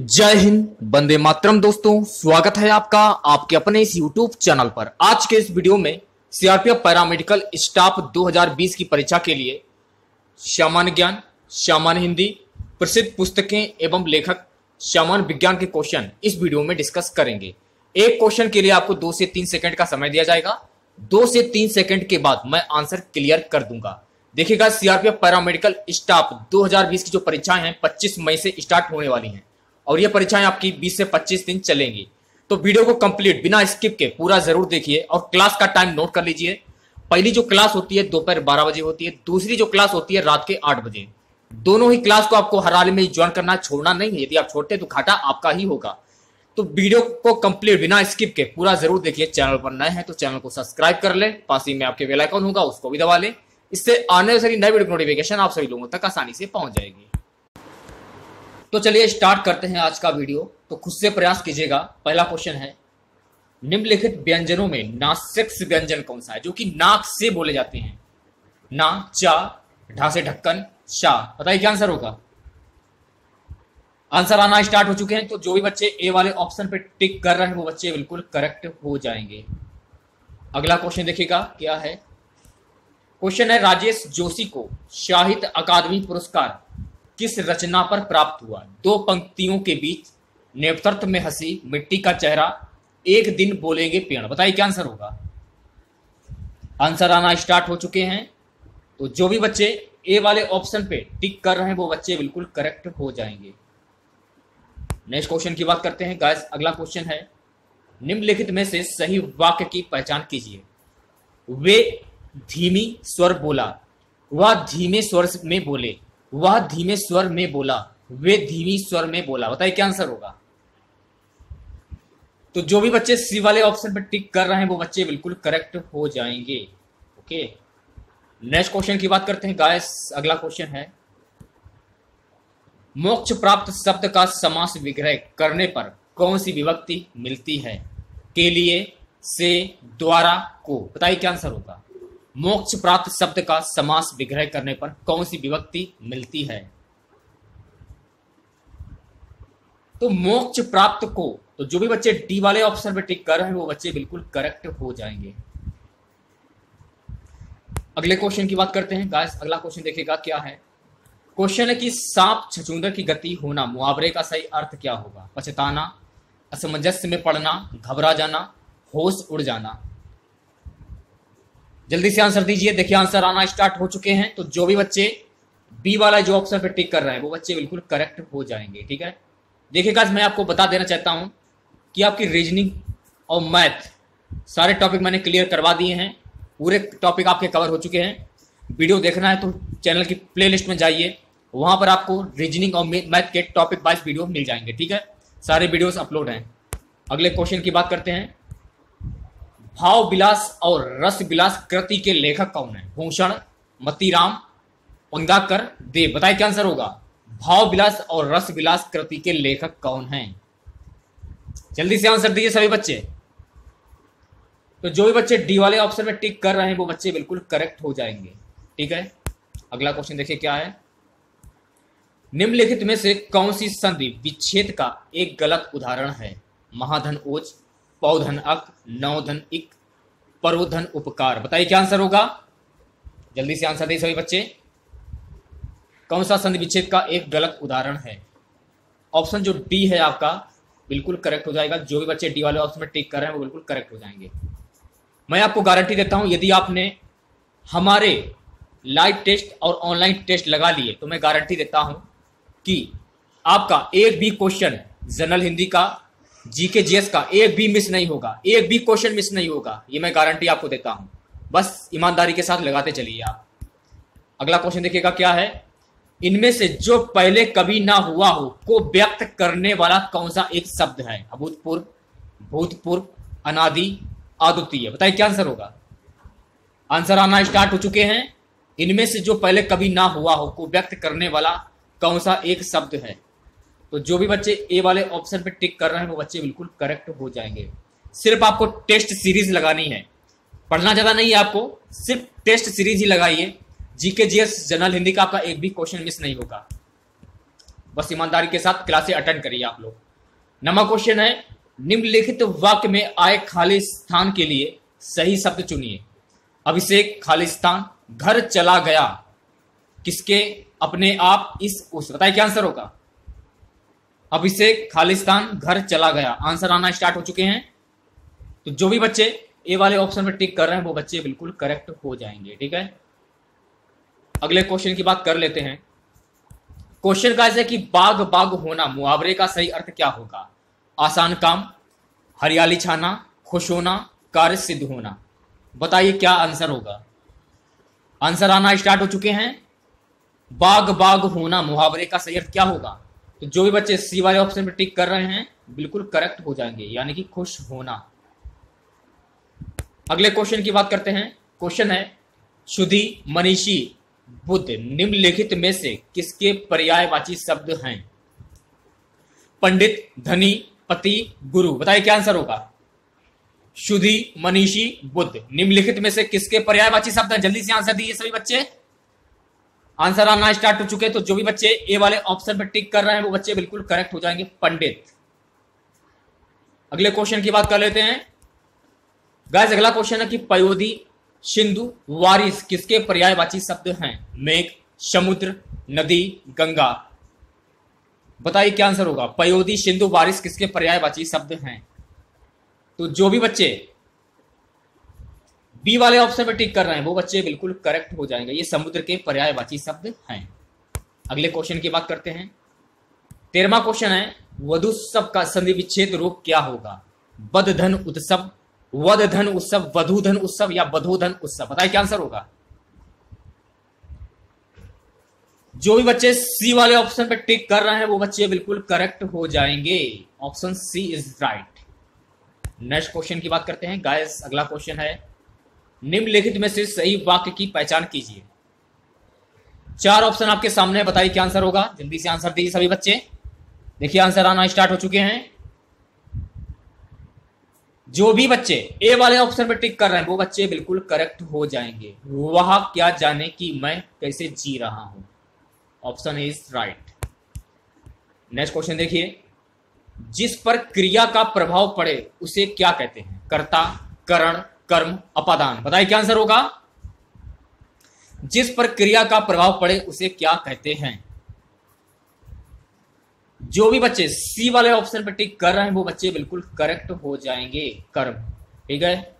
जय हिंद बंदे मातरम दोस्तों, स्वागत है आपका, आपके अपने इस YouTube चैनल पर। आज के इस वीडियो में सीआरपीएफ पैरामेडिकल स्टाफ 2020 की परीक्षा के लिए सामान्य ज्ञान, सामान्य हिंदी, प्रसिद्ध पुस्तकें एवं लेखक, सामान्य विज्ञान के क्वेश्चन इस वीडियो में डिस्कस करेंगे। एक क्वेश्चन के लिए आपको दो से तीन सेकंड का समय दिया जाएगा। दो से तीन सेकंड के बाद मैं आंसर क्लियर कर दूँगा। देखिएगा सीआरपीएफ पैरामेडिकल स्टाफ 2020 की जो परीक्षाएँ हैं 25 मई से स्टार्ट होने वाली हैं। और ये परीक्षाएँ आपकी 20 से 25 दिन चलेंगी। तो वीडियो को कंप्लीट, बिना स्किप के, पूरा ज़रूर देखिए और क्लास का टाइम नोट कर लीजिए। पहली जो क्लास होती है, दोपहर बारह बजे होती है। दूसरी जो क्लास होती है, रात के आठ बजे। दोनों ही क्लास को आपको हर हाल में ज्वाइन करना छोड़ना नहीं है। यदि आप छोड़ते तो घाटा आपका ही होगा। तो वीडियो को कंप्लीट, बिना स्किप के, पूरा ज़रूर देखिए। चैनल पर नए हैं तो चैनल को सब्सक्राइब कर ले। पास ही में आपके बेल आइकन होगा, उसको भी दबा लें। इससे आने वाली नई वीडियो नोटिफिकेशन आप सभी लोगों तक आसानी से पहुँच जाएगी। तो चलिए स्टार्ट करते हैं आज का वीडियो तो खुद से प्रयास कीजिएगा। पहला क्वेश्चन है, निम्नलिखित व्यंजनों में नासिक्स व्यंजन कौन सा है? जो कि नाक से बोले जाते हैं। ना, चा, ढा से ढक्कन शाह बताइए क्या आंसर होगा? आंसर आना स्टार्ट हो चुके हैं। तो जो भी बच्चे ए वाले ऑप्शन पे टिक कर रहे हैं, वो बच्चे बिल्कुल करेक्ट हो जाएँगे। अगला क्वेश्चन देखिएगा, क्या है? क्वेश्चन है राजेश जोशी को साहित्य अकादमी पुरस्कार किस रचना पर प्राप्त हुआ? दो पंक्तियों के बीच नेतृत्व में हँसी, मिट्टी का चेहरा, एक दिन बोलेंगे पेड़। बताइए क्या आंसर होगा? आंसर आना स्टार्ट हो चुके हैं। तो जो भी बच्चे ए वाले ऑप्शन पे टिक कर रहे हैं, वो बच्चे बिल्कुल करेक्ट हो जाएँगे। नेक्स्ट क्वेश्चन की बात करते हैं। गाइस अगला क्वेश्चन है। निम्नलिखित में से सही वाक्य की पहचान कीजिए। वे धीमी स्वर बोला। वह धीमे स्वर में बोले। वह धीमे स्वर में बोला, वे धीमी स्वर में बोला। बताइए क्या आंसर होगा? तो जो भी बच्चे सी वाले ऑप्शन पर टिक कर रहे हैं, वो बच्चे बिल्कुल करेक्ट हो जाएँगे। ओके नेक्स्ट क्वेश्चन की बात करते हैं गायस अगला क्वेश्चन है। मोक्ष प्राप्त शब्द का समास विग्रह करने पर कौन सी विभक्ति मिलती है? के लिए, से, द्वारा, को। बताइए क्या आंसर होगा? मोक्ष प्राप्त शब्द का समास विग्रह करने पर कौन सी विभक्ति मिलती है? तो मोक्ष प्राप्त को तो जो भी बच्चे डी वाले ऑप्शन पे टिक कर रहे हैं, वो बच्चे बिल्कुल करेक्ट हो जाएँगे। अगले क्वेश्चन की बात करते हैं। गाइस अगला क्वेश्चन देखिएगा, क्या है? क्वेश्चन है कि सांप छछूंदर की गति होना, मुहावरे का सही अर्थ क्या होगा? पछताना असमंजस्य में पड़ना, घबरा जाना, होश उड़ जाना। जल्दी से आंसर दीजिए। देखिए, आंसर आना स्टार्ट हो चुके हैं। तो जो भी बच्चे बी वाला जो ऑप्शन पे टिक कर रहे हैं, वो बच्चे बिल्कुल करेक्ट हो जाएँगे, ठीक है? देखिए गाइस मैं आपको बता देना चाहता हूँ कि आपकी रीजनिंग और मैथ सारे टॉपिक मैंने क्लियर करवा दिए हैं। पूरे टॉपिक आपके कवर हो चुके हैं। वीडियो देखना है तो चैनल की प्लेलिस्ट में जाइए। वहाँ पर आपको रीजनिंग और मैथ के टॉपिक वाइज वीडियो मिल जाएँगे, ठीक है? सारे वीडियोस अपलोड हैं। अगले क्वेश्चन की बात करते हैं। भाव विलास और रस विलास कृति के लेखक कौन है? भूषण, मतीराम, पंगाकर देव बताए क्या आंसर होगा? भाव विलास और रस विलास कृति के लेखक कौन हैं? जल्दी से आंसर दीजिए सभी बच्चे। तो जो भी बच्चे डी वाले ऑप्शन में टिक कर रहे हैं, वो बच्चे बिल्कुल करेक्ट हो जाएँगे। ठीक है? अगला क्वेश्चन देखिए क्या है। निम्नलिखित में से कौन सी संधि विच्छेद का एक गलत उदाहरण है? महाधन ओज पौधन अक नवधन इक परोधन उपकार। बताइए क्या आंसर होगा? जल्दी से आंसर दे सभी बच्चे। कौन सा संधि विच्छेद का एक गलत उदाहरण है? ऑप्शन जो डी है आपका, बिल्कुल करेक्ट हो जाएगा। जो भी बच्चे डी वाले ऑप्शन में टिक कर रहे हैं, वो बिल्कुल करेक्ट हो जाएँगे। मैं आपको गारंटी देता हूँ, यदि आपने हमारे लाइव टेस्ट और ऑनलाइन टेस्ट लगा लिए तो मैं गारंटी देता हूँ कि आपका एक भी क्वेश्चन जनरल हिंदी का जीके जीएस का एक भी मिस नहीं होगा, एक भी क्वेश्चन मिस नहीं होगा, ये मैं गारंटी आपको देता हूँ। बस ईमानदारी के साथ लगाते चलिए आप। अगला क्वेश्चन देखिएगा, क्या है? इनमें से जो पहले कभी ना हुआ हो, को व्यक्त करने वाला कौन सा एक शब्द है? अभूतपूर्व, भूतपूर्व, अनादि, अद्वितीय। बताइए, क्या आंसर होगा? आंसर आना स्टार्ट हो चुके हैं। इनमें से जो पहले कभी ना हुआ हो, को व्यक्त करने वाला कौन सा एक शब्द है? तो जो भी बच्चे ए वाले ऑप्शन पे टिक कर रहे हैं, वो बच्चे बिल्कुल करेक्ट हो जाएँगे। सिर्फ़ आपको टेस्ट सीरीज़ लगानी है। पढ़ना ज़्यादा नहीं है आपको, सिर्फ़ टेस्ट सीरीज़ ही लगाइए। जीके जीएस जनरल हिंदी का आपका एक भी क्वेश्चन मिस नहीं होगा। बस ईमानदारी के साथ क्लासे अटेंड करिए आप लोग। नमा क्वेश्चन है, निम्नलिखित वाक्य में आए खाली स्थान के लिए सही शब्द चुनिए। अभिषेक खालिस्तान, घर चला गया। किसके? अपने आप इस उस। बताइए क्या आंसर होगा? अभिषेक खालिस्तान घर चला गया। आंसर आना स्टार्ट हो चुके हैं। तो जो भी बच्चे ए वाले ऑप्शन में टिक कर रहे हैं, वो बच्चे बिल्कुल करेक्ट हो जाएँगे, ठीक है? अगले क्वेश्चन की बात कर लेते हैं। क्वेश्चन का ऐसे कि बाग बाग होना, मुहावरे का सही अर्थ क्या होगा? आसान काम, हरियाली छाना, खुश होना, कार्य सिद्ध होना। बताइए क्या आंसर होगा? आंसर आना स्टार्ट हो चुके हैं। बाग बाग होना, मुहावरे का सही अर्थ क्या होगा? तो जो भी बच्चे सी वाले ऑप्शन पर टिक कर रहे हैं, बिल्कुल करेक्ट हो जाएँगे, यानी कि खुश होना। अगले क्वेश्चन की बात करते हैं। क्वेश्चन है शुद्धि मनीषी बुद्ध निम्नलिखित में से किसके पर्यायवाची शब्द हैं? पंडित, धनी, पति, गुरु। बताइए क्या आंसर होगा? शुद्धि मनीषी बुद्ध निम्नलिखित में से किसके पर्यायवाची शब्द हैं? जल्दी से आंसर दीजिए सभी बच्चे। आंसर आना स्टार्ट हो चुके तो जो भी बच्चे ए वाले ऑप्शन पर टिक कर रहे हैं, वो बच्चे बिल्कुल करेक्ट हो जाएँगे, पंडित। अगले क्वेश्चन की बात कर लेते हैं। गाइस अगला क्वेश्चन है कि पयोधी, सिंधु, वारिस किसके पर्यायवाची शब्द हैं? मेघ, समुद्र, नदी, गंगा। बताइए क्या आंसर होगा? पयोधी, सिंधु, वारिस किसके पर्यायवाची शब्द हैं? तो जो भी बच्चे बी वाले ऑप्शन पे टिक कर रहे हैं। वो बच्चे बिल्कुल करेक्ट हो जाएँगे। ये समुद्र के पर्यायवाची शब्द हैं। अगले क्वेश्चन की बात करते हैं। तेरहवा क्वेश्चन है वधुत्सव का संधि विच्छेद रूप क्या होगा? बद धन उत्सव वध धन उत्सव, वधु धन उत्सव या बधोधन उत्सव? बताइए क्या आंसर होगा? जो भी बच्चे सी वाले ऑप्शन पे टिक कर रहे हैं, वो बच्चे बिल्कुल करेक्ट हो जाएँगे। Option C is right next question की बात करते हैं। गाइस अगला क्वेश्चन है निम्नलिखित में से सही वाक्य की पहचान कीजिए। चार ऑप्शन आपके सामने बताइए क्या आंसर होगा। जल्दी से आंसर दीजिए सभी बच्चे। देखिए, आंसर आना स्टार्ट हो चुके हैं। जो भी बच्चे ए वाले ऑप्शन पर टिक कर रहे हैं, वो बच्चे बिल्कुल करेक्ट हो जाएँगे। वह क्या जाने कि मैं कैसे जी रहा हूँ। Option is right next question देखिए। जिस पर क्रिया का प्रभाव पड़े, उसे क्या कहते हैं? कर्ता, करण कर्म, अपादान। बताइए, क्या आंसर होगा? जिस पर क्रिया का प्रभाव पड़े, उसे क्या कहते हैं? जो भी बच्चे सी वाले ऑप्शन पर टिक कर रहे हैं, वो बच्चे बिल्कुल करेक्ट हो जाएँगे। कर्म। ठीक है?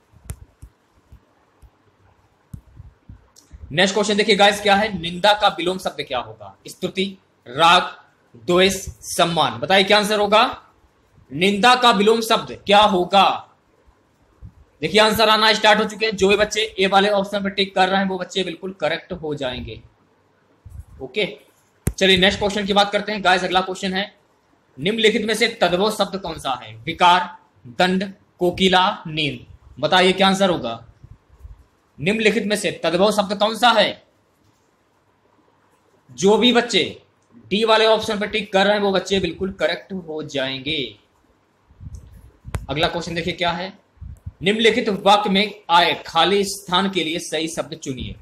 नेक्स्ट क्वेश्चन देखिए गाइस क्या है? निंदा का विलोम शब्द क्या होगा? स्तुति, राग, द्वेष, सम्मान। बताइए, क्या आंसर होगा? निंदा का विलोम शब्द क्या होगा? देखिए आंसर आना स्टार्ट हो चुके हैं। जो भी बच्चे ए वाले ऑप्शन पर टिक कर रहे हैं, वो बच्चे बिल्कुल करेक्ट हो जाएँगे। ओके चलिए नेक्स्ट क्वेश्चन की बात करते हैं। गाइस अगला क्वेश्चन है। निम्नलिखित में से तद्भव शब्द कौन सा है? विकार, दंड, कोकिला, नींद। बताइए, क्या आंसर होगा? निम्नलिखित में से तद्भव शब्द कौन सा है? जो भी बच्चे डी वाले ऑप्शन पर टिक कर रहे हैं, वो बच्चे बिल्कुल करेक्ट हो जाएँगे। अगला क्वेश्चन देखिए, क्या है? निम्नलिखित वाक्य में आए, खाली स्थान के लिए सही शब्द चुनिए।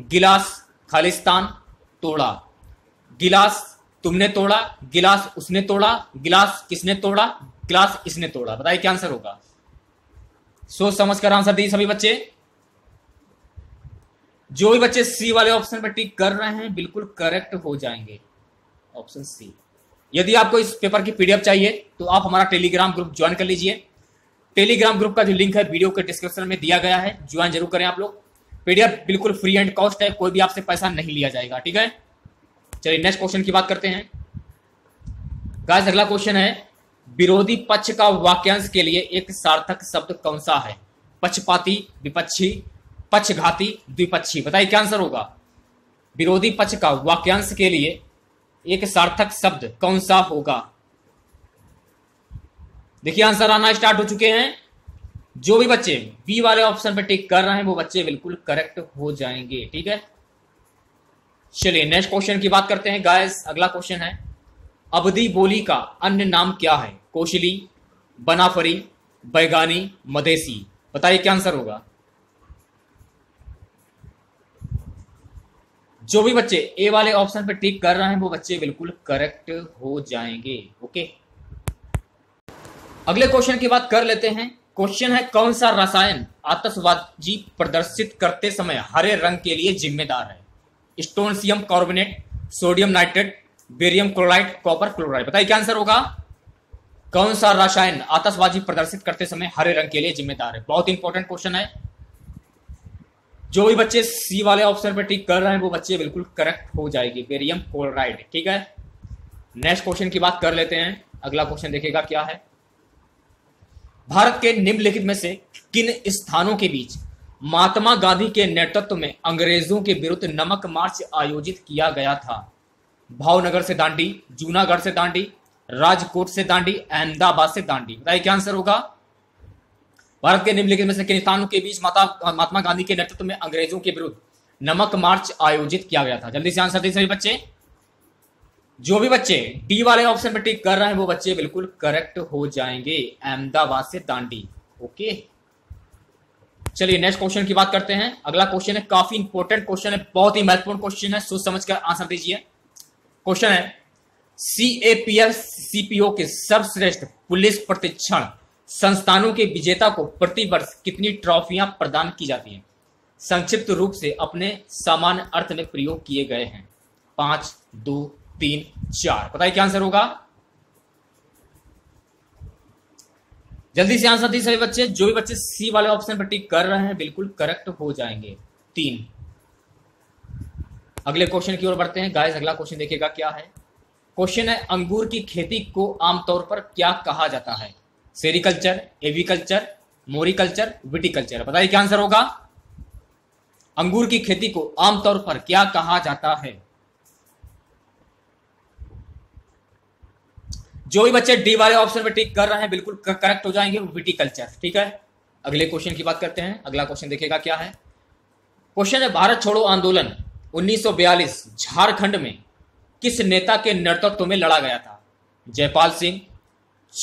गिलास खालिस्तान तोड़ा। गिलास तुमने तोड़ा, गिलास उसने तोड़ा, गिलास किसने तोड़ा, गिलास इसने तोड़ा। बताइए क्या आंसर होगा? सोच समझ कर आंसर दी सभी बच्चे। जो भी बच्चे सी वाले ऑप्शन पर टिक कर रहे हैं, बिल्कुल करेक्ट हो जाएँगे। ऑप्शन सी यदि आपको इस पेपर की पीडीएफ चाहिए तो आप हमारा टेलीग्राम ग्रुप ज्वाइन कर लीजिए। टेलीग्राम ग्रुप का जो लिंक है, वीडियो के डिस्क्रिप्शन में दिया गया है। ज्वाइन ज़रूर करें आप लोग। पीडीएफ बिल्कुल फ्री एंड कॉस्ट है, कोई भी आपसे पैसा नहीं लिया जाएगा, ठीक है? चलिए नेक्स्ट क्वेश्चन की बात करते हैं। गाइस अगला क्वेश्चन है, विरोधी पक्ष का वाक्यांश के लिए एक सार्थक शब्द कौन सा है? पक्षपाती, विपक्षी, पक्षघाती, द्विपक्षी, बताइए क्या आंसर होगा? विरोधी पक्ष का वाक्यांश के लिए एक सार्थक शब्द कौन सा होगा? देखिए आंसर आना स्टार्ट हो चुके हैं। जो भी बच्चे बी वाले ऑप्शन पर टिक कर रहे हैं, वो बच्चे बिल्कुल करेक्ट हो जाएँगे, ठीक है? चलिए नेक्स्ट क्वेश्चन की बात करते हैं गायस अगला क्वेश्चन है। अवधि बोली का अन्य नाम क्या है? कोशली, बनाफरी, बैगानी, मदेसी। बताइए, क्या आंसर होगा? जो भी बच्चे ए वाले ऑप्शन पे टिक कर रहे हैं, वो बच्चे बिल्कुल करेक्ट हो जाएँगे ओके अगले क्वेश्चन की बात कर लेते हैं। क्वेश्चन है, कौन सा रसायन आतशबाजी प्रदर्शित करते समय हरे रंग के लिए जिम्मेदार है? Strontium carbonate sodium nitrate barium chloride copper chloride बताइए क्या आंसर होगा? कौन सा रसायन आतशबाजी प्रदर्शित करते समय हरे रंग के लिए जिम्मेदार है? बहुत इंपॉर्टेंट क्वेश्चन है। जो भी बच्चे सी वाले ऑप्शन पर टिक कर रहे हैं, वो बच्चे बिल्कुल करेक्ट हो जाएगी। बेरियम क्लोराइड ठीक है? नेक्स्ट क्वेश्चन की बात कर लेते हैं। अगला क्वेश्चन देखेगा क्या है। भारत के निम्नलिखित में से किन स्थानों के बीच महात्मा गांधी के नेतृत्व में अंग्रेज़ों के विरुद्ध नमक मार्च आयोजित किया गया था? भावनगर से दांडी, जूनागढ़ से दांडी, राजकोट से दांडी, अहमदाबाद से दांडी। बताइए, क्या आंसर होगा? भारत के निम्नलिखित में से किन स्थानों के बीच महात्मा गांधी के नेतृत्व में अंग्रेज़ों के विरुद्ध नमक मार्च आयोजित किया गया था? जल्दी से आंसर दीजिए सभी बच्चे। जो भी बच्चे डी वाले ऑप्शन पर टिक कर रहे हैं, वो बच्चे बिल्कुल करेक्ट हो जाएँगे। अहमदाबाद से दांडी। ओके? चलिए नेक्स्ट क्वेश्चन की बात करते हैं। अगला क्वेश्चन है, काफ़ी इंपॉर्टेंट क्वेश्चन है, बहुत ही महत्वपूर्ण क्वेश्चन है, सोच समझ कर आंसर दीजिए। क्वेश्चन है C A P CAPF CPO के सर्वश्रेष्ठ पुलिस प्रतिक्षण संस्थानों के विजेता को प्रति वर्ष कितनी ट्रॉफियाँ प्रदान की जाती हैं? संक्षिप्त रूप से अपने सामान्य अर्थ में प्रयोग किए गए हैं। पाँच, दो तीन, चार। बताइए क्या आंसर होगा? जल्दी से आंसर दी सभी बच्चे। जो भी बच्चे सी वाले ऑप्शन पर टिक कर रहे हैं, बिल्कुल करेक्ट हो जाएँगे। तीन। अगले क्वेश्चन की ओर बढ़ते हैं। गाइस अगला क्वेश्चन देखिएगा क्या है। क्वेश्चन है, अंगूर की खेती को आमतौर पर क्या कहा जाता है? Sericulture, aviculture, moriculture, viticulture. बताइए क्या आंसर होगा? अंगूर की खेती को आमतौर पर क्या कहा जाता है? जो भी बच्चे डी वाले ऑप्शन पे टिक कर रहे हैं, बिल्कुल करेक्ट हो जाएँगे विटिकल्चर ठीक है? अगले क्वेश्चन की बात करते हैं। अगला क्वेश्चन देखिएगा क्या है। क्वेश्चन है, भारत छोड़ो आंदोलन। 1942 झारखंड में किस नेता के नेतृत्व में लड़ा गया था? जयपाल सिंह,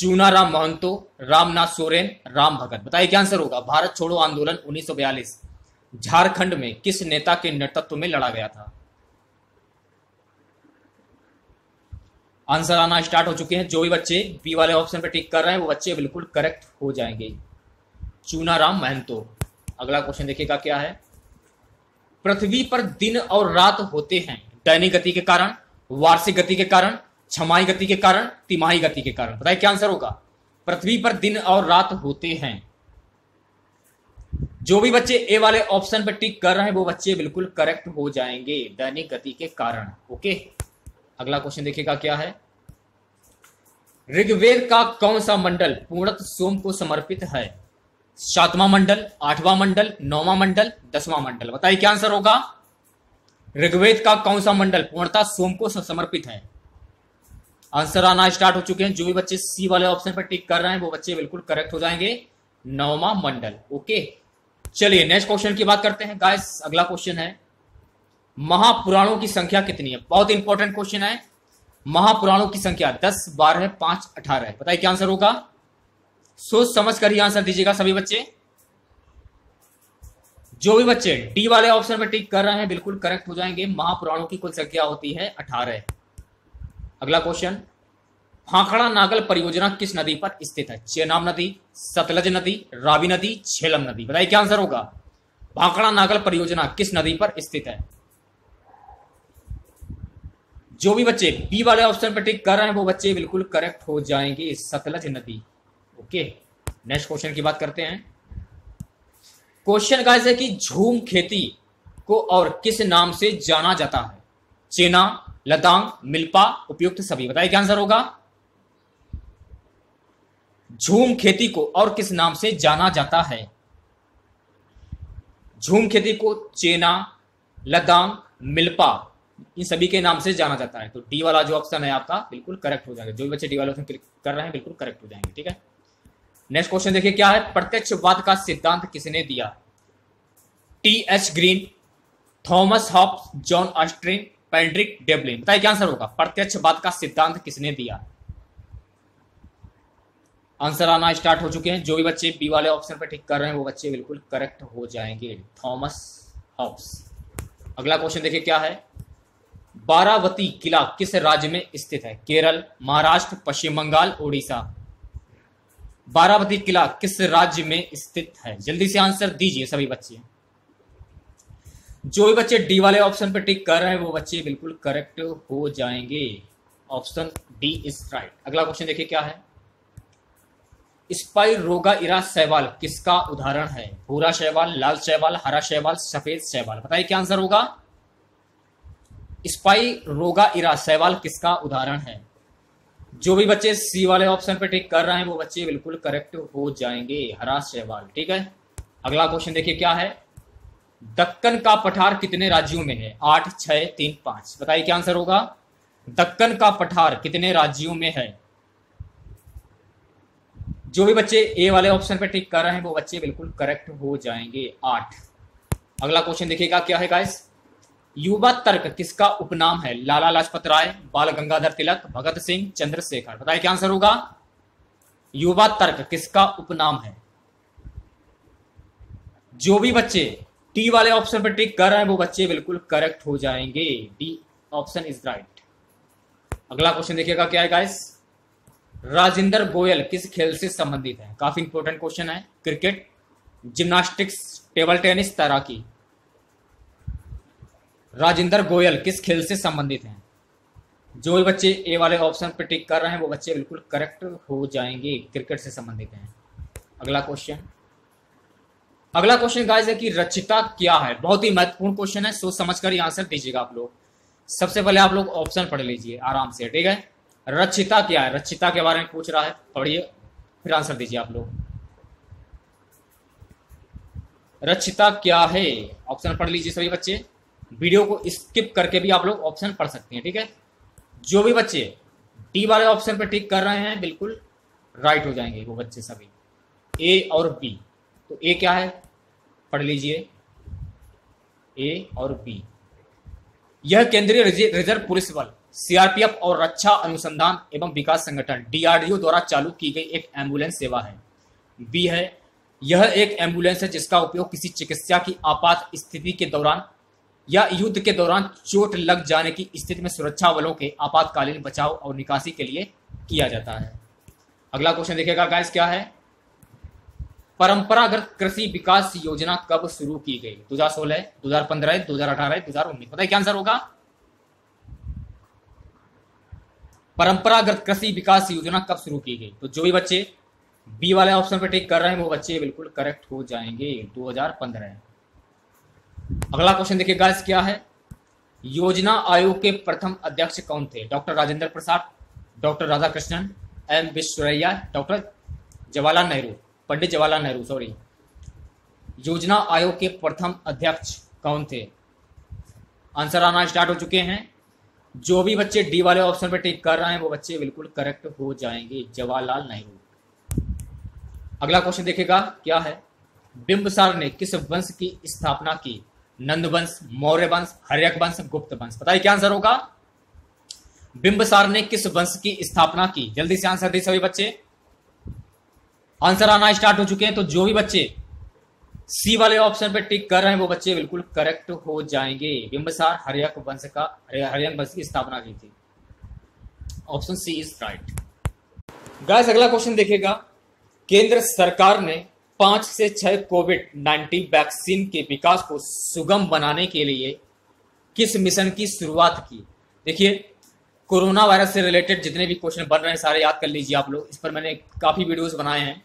चूनाराम महंतो, रामनाथ सोरेन, राम भगत। बताइए क्या आंसर होगा? भारत छोड़ो आंदोलन 1942 झारखंड में किस नेता के नेतृत्व में लड़ा गया था? आंसर आना स्टार्ट हो चुके हैं। जो भी बच्चे बी वाले ऑप्शन पर टिक कर रहे हैं, वो बच्चे बिल्कुल करेक्ट हो जाएँगे। चूनाराम महंतो, अगला क्वेश्चन देखिएगा क्या है। पृथ्वी पर दिन और रात होते हैं, दैनिक गति के कारण, वार्षिक गति के कारण, छमाही गति के कारण, तिमाही गति के कारण। बताइए क्या आंसर होगा? पृथ्वी पर दिन और रात होते हैं। जो भी बच्चे ए वाले ऑप्शन पर टिक कर रहे हैं, वो बच्चे बिल्कुल करेक्ट हो जाएँगे, दैनिक गति के कारण। ओके अगला क्वेश्चन देखिएगा क्या है। ऋग्वेद का कौन सा मंडल पूर्णत सोम को समर्पित है? सातवां मंडल, आठवां मंडल, नौवां मंडल, दसवां मंडल। बताइए क्या आंसर होगा? ऋग्वेद का कौन सा मंडल पूर्णता सोम को समर्पित है? आंसर आना स्टार्ट हो चुके हैं। जो भी बच्चे सी वाले ऑप्शन पर टिक कर रहे हैं, वो बच्चे बिल्कुल करेक्ट हो जाएँगे। नौवा मंडल ओके चलिए नेक्स्ट क्वेश्चन की बात करते हैं। गाइस अगला क्वेश्चन है, महापुराणों की संख्या कितनी है? बहुत इंपॉर्टेंट क्वेश्चन है। महापुराणों की संख्या दस, बारह पाँच, अठारह बताइए क्या आंसर होगा? सोच समझ कर ही आंसर दीजिएगा सभी बच्चे। जो भी बच्चे डी वाले ऑप्शन में टिक कर रहे हैं, बिल्कुल करेक्ट हो जाएँगे। महापुराणों की कुल संख्या होती है अठारह अगला क्वेश्चन फाखड़ा नागल परियोजना किस नदी पर स्थित है? चेनाब नदी, सतलज नदी, रावी नदी झेलम नदी। बताइए क्या आंसर होगा? भाखड़ा नागल परियोजना किस नदी पर स्थित है? जो भी बच्चे बी वाले ऑप्शन पर टिक कर रहे हैं, वो बच्चे बिल्कुल करेक्ट हो जाएँगे सतलज नदी। ओके नेक्स्ट क्वेश्चन की बात करते हैं। क्वेश्चन का है कि झूम खेती को और किस नाम से जाना जाता है? चेना, लदांग, मिल्पा, उपयुक्त सभी। बताइए क्या आंसर होगा? झूम खेती को और किस नाम से जाना जाता है? झूम खेती को चेना, लदांग, मिल्पा। इन सभी के नाम से जाना जाता है। तो डी वाला जो ऑप्शन है आपका, बिल्कुल करेक्ट हो जाएगा। जो भी बच्चे डी वाला ऑप्शन क्लिक कर रहे हैं, बिल्कुल करेक्ट हो जाएँगे, ठीक है? नेक्स्ट क्वेश्चन देखिए, क्या है? प्रत्यक्षवाद का सिद्धांत किसने दिया? T H Green Thomas Hobbes John Austin पेंड्रिक डेबलिन बताइए, क्या आंसर होगा? प्रत्यक्षवाद का सिद्धांत किसने दिया? आंसर आना स्टार्ट हो चुके हैं। जो भी बच्चे बी वाले ऑप्शन पर टिक कर रहे हैं, वो बच्चे बिल्कुल करेक्ट हो जाएँगे। थॉमस हॉप्स अगला क्वेश्चन देखिए, क्या है? बारावती किला किस राज्य में स्थित है? केरल, महाराष्ट्र, पश्चिम बंगाल, ओडिशा। बारावती किला किस राज्य में स्थित है? जल्दी से आंसर दीजिए सभी बच्चे। जो भी बच्चे डी वाले ऑप्शन पर टिक कर रहे हैं, वो बच्चे बिल्कुल करेक्ट हो जाएँगे। Option D is right. अगला क्वेश्चन देखिए क्या है। स्पाई रोगा इरा शैवाल किसका उदाहरण है? भूरा शैवाल, लाल शैवाल, हरा शैवाल, सफ़ेद शैवाल। बताइए क्या आंसर होगा? स्पाई रोगा इरा शैवाल किसका उदाहरण है? जो भी बच्चे सी वाले ऑप्शन पे टिक कर रहे हैं, वो बच्चे बिल्कुल करेक्ट हो जाएँगे हरा सहवाल, ठीक है? अगला क्वेश्चन देखिए क्या है? दक्कन का पठार कितने राज्यों में है? आठ, छह, तीन, पाँच। बताइए क्या आंसर होगा? दक्कन का पठार कितने राज्यों में है? जो भी बच्चे ए वाले ऑप्शन पे टिक कर रहे हैं, वो बच्चे बिल्कुल करेक्ट हो जाएँगे, आठ। अगला क्वेश्चन देखिएगा क्या है गाइस युवा तर्क, किसका उपनाम है? लाला लाजपत राय, बाल गंगाधर तिलक, भगत सिंह, चंद्रशेखर। बताइए क्या आंसर होगा? युवा तर्क, किसका उपनाम है? जो भी बच्चे टी वाले ऑप्शन पर टिक कर रहे हैं, वो बच्चे बिल्कुल करेक्ट हो जाएँगे। डी ऑप्शन इज़ राइट अगला क्वेश्चन देखिएगा क्या है गाइस राजेंद्र गोयल, किस खेल से संबंधित है? काफ़ी इंपोर्टेंट क्वेश्चन है। क्रिकेट जिम्नास्टिक्स टेबल टेनिस तैराकी। राजेंद्र गोयल, किस खेल से संबंधित हैं? जो भी बच्चे ए वाले ऑप्शन पर टिक कर रहे हैं, वो बच्चे बिल्कुल करेक्ट हो जाएँगे क्रिकेट से संबंधित हैं। अगला क्वेश्चन अगला क्वेश्चन गाइस है कि रचिता क्या है? बहुत ही महत्वपूर्ण क्वेश्चन है, सोच समझ कर आंसर दीजिएगा आप लोग। सबसे पहले आप लोग ऑप्शन पढ़ लीजिए, आराम से, ठीक है? रचिता क्या है? रचिता के बारे में पूछ रहा है, पढ़िए, फिर आंसर दीजिए आप लोग। रचिता क्या है? ऑप्शन पढ़ लीजिए सभी बच्चे। वीडियो को स्किप करके भी आप लोग ऑप्शन पढ़ सकते हैं, ठीक है? जो भी बच्चे टी वाले ऑप्शन पर टिक कर रहे हैं, बिल्कुल राइट हो जाएँगे वो बच्चे सभी। ए और बी तो ए क्या है? पढ़ लीजिए। ए और बी यह केंद्रीय रिज़र्व पुलिस बल सीआरपीएफ और रक्षा अनुसंधान एवं विकास संगठन डीआरडीओ द्वारा चालू की गई एक एंबुलेंस सेवा है। बी है, यह एक एंबुलेंस है जिसका उपयोग किसी चिकित्सा की आपात स्थिति के दौरान या युद्ध के दौरान चोट लग जाने की स्थिति में सुरक्षा बलों के आपातकालीन बचाव और निकासी के लिए किया जाता है। अगला क्वेश्चन देखिएगा गाइस क्या है? परंपरागत कृषि विकास योजना कब शुरू की गई? 2016, 2015, 2018, 2019 बताइए क्या आंसर होगा? परंपरागत कृषि विकास योजना कब शुरू की गई? तो जो भी बच्चे बी वाले ऑप्शन पर टिक कर रहे हैं वो बच्चे बिल्कुल करेक्ट हो जाएँगे। 2015 अगला क्वेश्चन देखिए गाइस क्या है? योजना आयोग के प्रथम अध्यक्ष कौन थे? Doctor Rajendra Prasad doctor Radhakrishnan M Visvesvaraya doctor Jawaharlal Nehru, Pandit Jawaharlal Nehru sorry योजना आयोग के प्रथम अध्यक्ष कौन थे? आंसर आना स्टार्ट हो चुके हैं। जो भी बच्चे डी वाले ऑप्शन पर टिक कर रहे हैं, वो बच्चे बिल्कुल करेक्ट हो जाएँगे, जवाहरलाल नेहरू। अगला क्वेश्चन देखेगा क्या है? बिंबसार ने किस वंश की स्थापना की? नंद वंश मौर्य वंश हर्यक वंश गुप्त वंश बताइए, क्या आंसर होगा? बिंबसार ने किस वंश की स्थापना की? जल्दी से आंसर दी सभी बच्चे। आंसर आना स्टार्ट हो चुके हैं तो जो भी बच्चे सी वाले ऑप्शन पे टिक कर रहे हैं, वो बच्चे बिल्कुल करेक्ट हो जाएँगे। बिंबसार हरियक वंश का हरियक वंश की स्थापना की थी। Option C is right guys अगला क्वेश्चन देखेगा केंद्र सरकार ने पाँच से छह कोविड नाइन्टीन वैक्सीन के विकास को सुगम बनाने के लिए किस मिशन की शुरुआत की? देखिए, कोरोना वायरस से रिलेटेड जितने भी क्वेश्चन बन रहे हैं, सारे याद कर लीजिए आप लोग। इस पर मैंने काफ़ी वीडियोस बनाए हैं।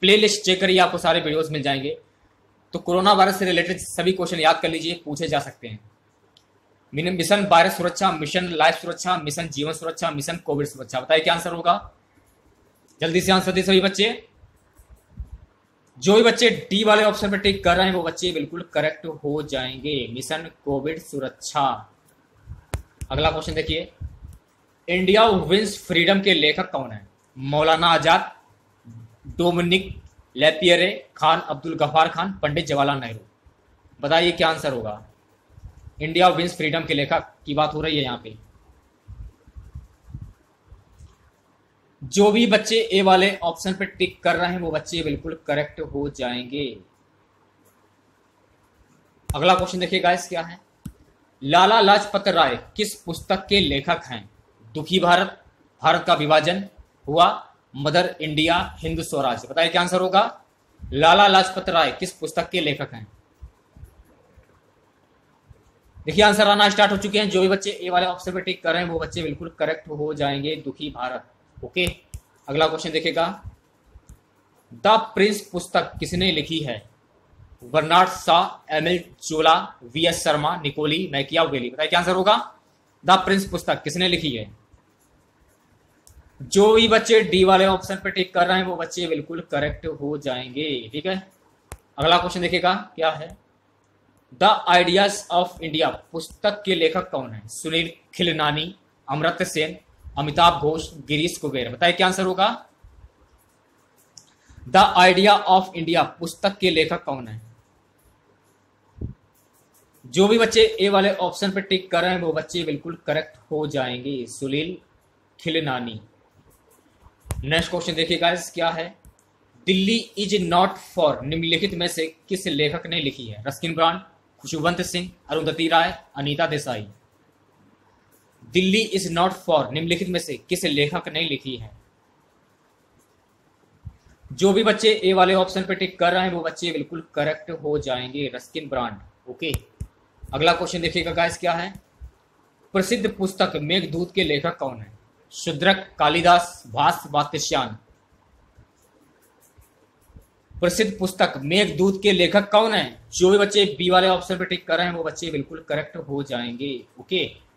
प्ले लिस्ट चेक करिए आपको सारे वीडियोस मिल जाएँगे। तो कोरोना वायरस से रिलेटेड सभी क्वेश्चन याद कर लीजिए, पूछे जा सकते हैं। मिशन वायरस सुरक्षा, मिशन लाइफ सुरक्षा, मिशन जीवन सुरक्षा, मिशन कोविड सुरक्षा। बताइए क्या आंसर होगा? जल्दी से आंसर दी सभी बच्चे। जो भी बच्चे डी वाले ऑप्शन पर टिक कर रहे हैं, वो बच्चे बिल्कुल करेक्ट हो जाएँगे। मिशन कोविड सुरक्षा। अगला क्वेश्चन देखिए। इंडिया विंस फ्रीडम के लेखक कौन है? Maulana Azad Dominique Lapierre Khan, Abdul Gaffar Khan, Pandit Jawaharlal Nehru. बताइए क्या आंसर होगा? इंडिया विंस फ्रीडम के लेखक की बात हो रही है यहाँ पे। जो भी बच्चे ए वाले ऑप्शन पे टिक कर रहे हैं, वो बच्चे बिल्कुल करेक्ट हो जाएँगे। अगला क्वेश्चन देखिए गाइस क्या है? लाला लाजपत राय किस पुस्तक के लेखक हैं? दुखी भारत भारत का विभाजन हुआ, मदर इंडिया, हिंदू स्वराज। बताइए क्या आंसर होगा? लाला लाजपत राय किस पुस्तक के लेखक हैं? देखिए आंसर आना स्टार्ट हो चुके हैं। जो भी बच्चे ए वाले ऑप्शन पे टिक कर रहे हैं, वो बच्चे बिल्कुल करेक्ट हो जाएँगे। दुखी भारत। ओके अगला क्वेश्चन देखेगा। द प्रिंस पुस्तक किसने लिखी है? Bernard Shaw M L Chola, V S Sharma, Niccolo Machiavelli बताइए क्या आंसर होगा? द प्रिंस पुस्तक किसने लिखी है? जो भी बच्चे डी वाले ऑप्शन पे टिक कर रहे हैं, वो बच्चे बिल्कुल करेक्ट हो जाएँगे। ठीक है? अगला क्वेश्चन देखेगा, क्या है? द आइडियाज़ ऑफ़ इंडिया पुस्तक के लेखक कौन है? सुनील खिलनानी, अमृत सेन अमिताभ घोष, गिरीश कुबेर। बताइए, क्या आंसर होगा? द आइडिया ऑफ़ इंडिया, पुस्तक के लेखक कौन है? जो भी बच्चे ए वाले ऑप्शन पर टिक कर रहे हैं, वो बच्चे बिल्कुल करेक्ट हो जाएँगे। सुनील खिलनानी। नेक्स्ट क्वेश्चन देखिएगा क्या है? दिल्ली इज़ नॉट फॉर निम्नलिखित में से किस लेखक ने लिखी है? Ruskin Bond Khushwant Singh, Arundhati Roy, Anita Desai. Delhi is not for निम्नलिखित में से किस लेखक ने लिखी है? जो भी बच्चे ए वाले ऑप्शन पे टिक कर रहे हैं, वो बच्चे बिल्कुल करेक्ट हो जाएँगे, रस्किन ब्रांड। ओके अगला क्वेश्चन देखिएगा गाइस क्या है? प्रसिद्ध पुस्तक मेघदूत के लेखक कौन है? शुद्रक कालिदास भास वात्स्यान। प्रसिद्ध पुस्तक मेघदूत के लेखक कौन है? जो भी बच्चे बी वाले ऑप्शन पे टिक कर रहे हैं, वो बच्चे बिल्कुल करेक्ट हो जाएँगे। ओके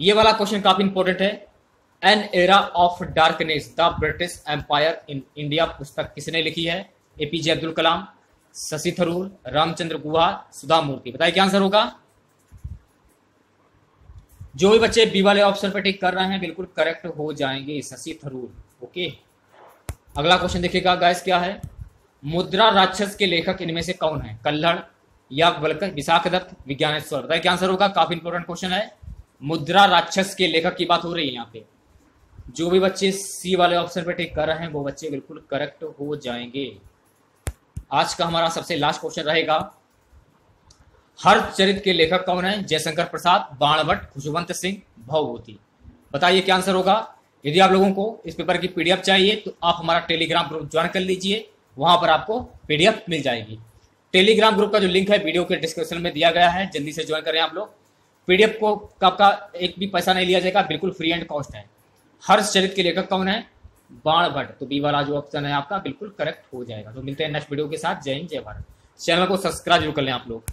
ये वाला क्वेश्चन काफ़ी इंपॉर्टेंट है। An era of darkness the British empire in India पुस्तक किसने लिखी है? एपीजे अब्दुल कलाम शशि थरूर, रामचंद्र गुहा, सुधा मूर्ति। बताइए क्या आंसर होगा? जो भी बच्चे बी वाले ऑप्शन पर टिक कर रहे हैं, बिल्कुल करेक्ट हो जाएँगे शशि थरूर। ओके अगला क्वेश्चन देखिएगा गाइस क्या है? मुद्रा राक्षस के लेखक इनमें से कौन है? कल्हड़ या बल्कि विशाख दत्त विज्ञानेश्वर। बताइए क्या आंसर होगा? काफ़ी इंपोर्टेंट क्वेश्चन है। मुद्रा राक्षस के लेखक की बात हो रही है यहाँ पे। जो भी बच्चे सी वाले ऑप्शन पे टिक कर रहे हैं, वो बच्चे बिल्कुल करेक्ट हो जाएँगे। आज का हमारा सबसे लास्ट क्वेश्चन रहेगा। हर चरित्र के लेखक कौन है? जयशंकर प्रसाद, बाणभट्ट, खुशवंत सिंह, भवभूति। बताइए क्या आंसर होगा? यदि आप लोगों को इस पेपर की पीडीएफ चाहिए तो आप हमारा टेलीग्राम ग्रुप ज्वाइन कर लीजिए। वहाँ पर आपको पीडीएफ मिल जाएगी। टेलीग्राम ग्रुप का जो लिंक है वीडियो के डिस्क्रिप्शन में दिया गया है। जल्दी से ज्वाइन करें आप लोग। पीडीएफ को आपका एक भी पैसा नहीं लिया जाएगा, बिल्कुल फ्री एंड कॉस्ट है। हर चरित्र के लेखक कौन है? बाण भट्ट। तो बी वाला जो ऑप्शन है आपका, बिल्कुल करेक्ट हो जाएगा। तो मिलते हैं नेक्स्ट वीडियो के साथ। जय हिंद, जय भारत। चैनल को सब्सक्राइब ज़रूर कर लें आप लोग।